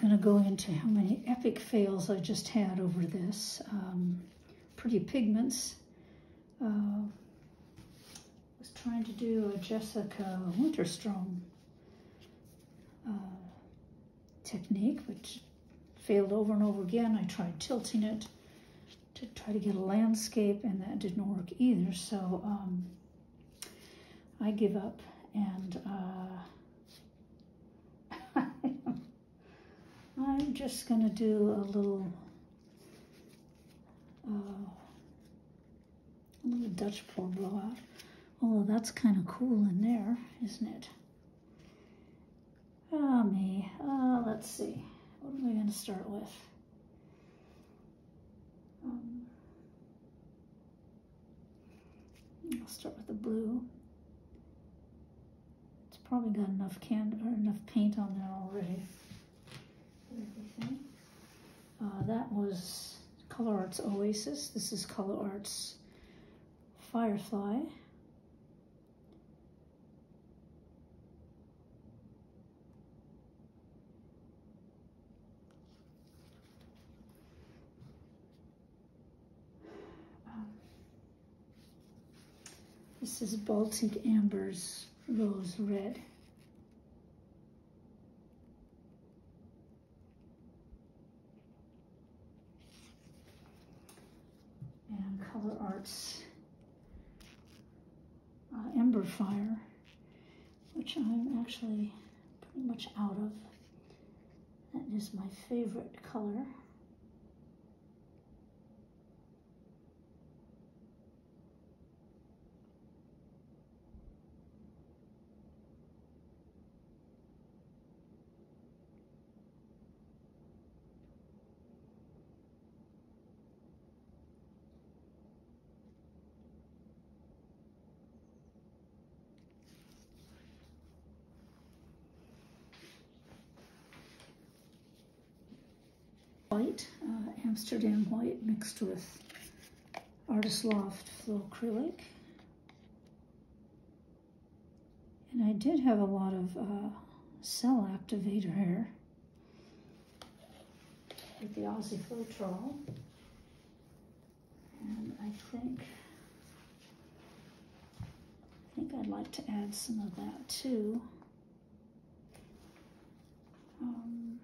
going to go into how many epic fails I just had over this. Um, Pretty Pigments. Uh, was trying to do a Jessica Winterstrom uh, technique, which failed over and over again. I tried tilting it to try to get a landscape, and that didn't work either. So um, I give up and uh, I'm just going to do a little, uh, a little Dutch pour blowout. Oh, that's kind of cool in there, isn't it? Ah, oh, me. Uh, let's see. What am I going to start with? Um, I'll start with the blue. It's probably got enough can or enough paint on there already. Everything. Uh, that was Color Arts Oasis. This is Color Arts Firefly. Um, this is Baltic Amber's Rose Red. And Color Arts uh, Ember Fire, which I'm actually pretty much out of. That is my favorite color. white, uh, Amsterdam white mixed with Artist Loft Flow Acrylic. And I did have a lot of uh, cell activator here with the Aussie Floetrol. And I think, I think I'd like to add some of that too. Um,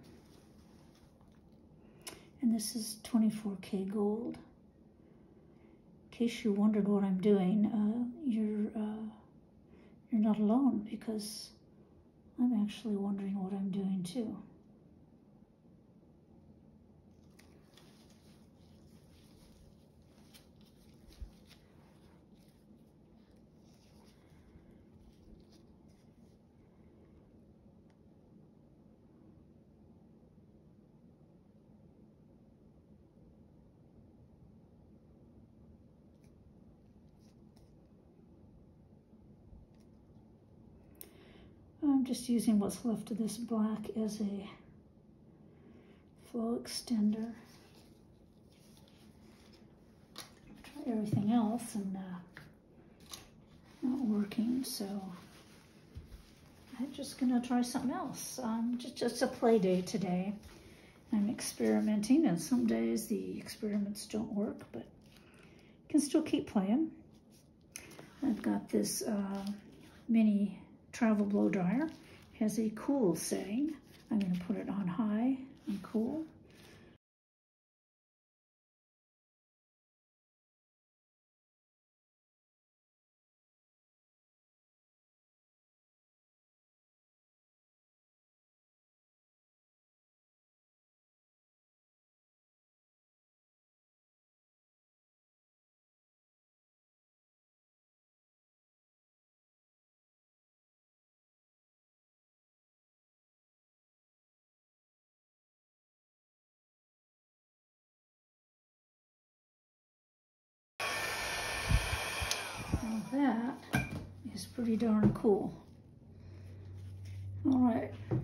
and this is 24K gold. In case you wondered what I'm doing, uh, you're, uh, you're not alone because I'm actually wondering what I'm doing too. I'm just using what's left of this black as a flow extender. Try everything else and uh, not working, so I'm just gonna try something else. Um, just, just a play day today. I'm experimenting and some days the experiments don't work, but can still keep playing. I've got this uh, mini travel blow dryer. Has a cool setting. I'm going to put it on high and cool. Is pretty darn cool. All right.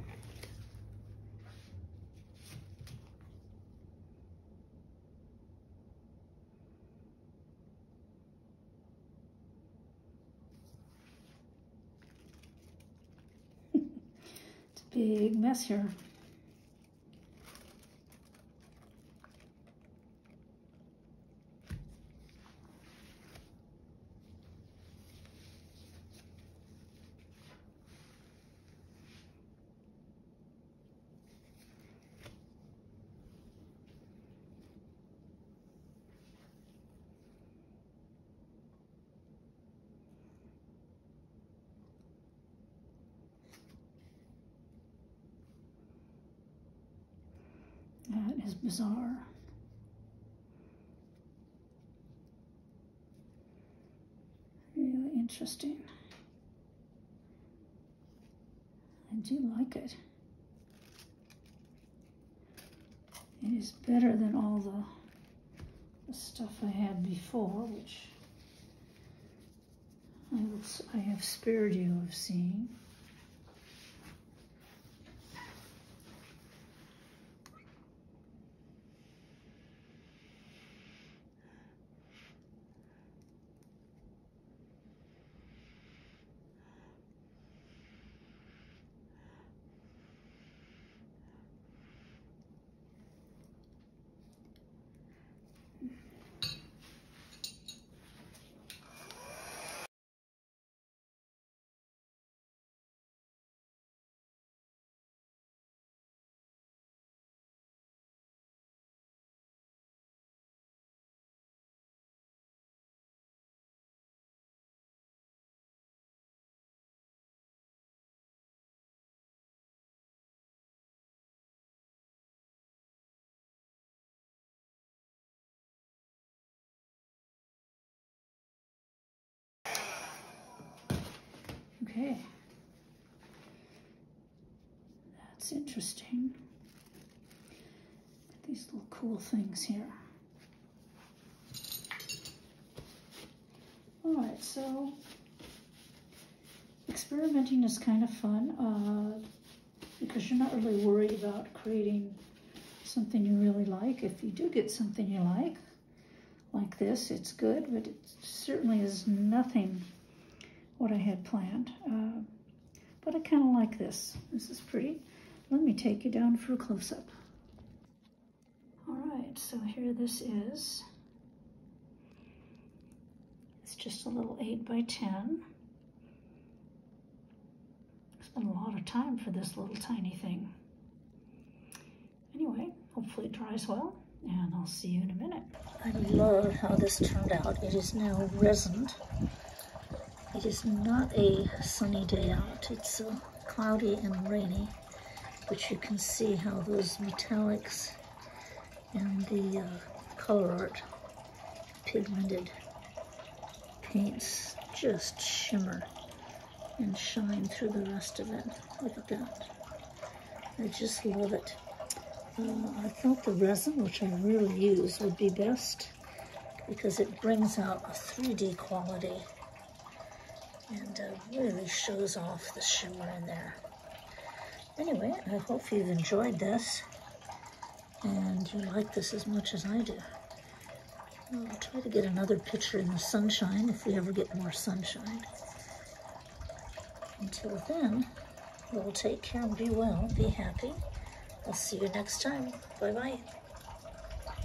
it's a big mess here. That is bizarre. Really interesting. I do like it. It is better than all the, the stuff I had before, which I, will, I have spared you of seeing. Okay. That's interesting. These little cool things here. All right, so experimenting is kind of fun uh, because you're not really worried about creating something you really like. If you do get something you like, like this, it's good, but it certainly is nothing what I had planned. Uh, but I kind of like this. This is pretty. Let me take you down for a close-up. All right, so here this is. It's just a little 8 by 10. Spent a lot of time for this little tiny thing. Anyway, hopefully it dries well, and I'll see you in a minute. I love how this turned out. It is now resined. It is not a sunny day out. It's uh, cloudy and rainy, but you can see how those metallics and the uh, color art pigmented paints just shimmer and shine through the rest of it. Look at that. I just love it. Uh, I thought the resin, which I really use, would be best because it brings out a 3D quality and uh, really shows off the shimmer in there. Anyway, I hope you've enjoyed this and you like this as much as I do. I'll try to get another picture in the sunshine if we ever get more sunshine. Until then, we'll take care and be well, be happy. I'll see you next time. Bye-bye.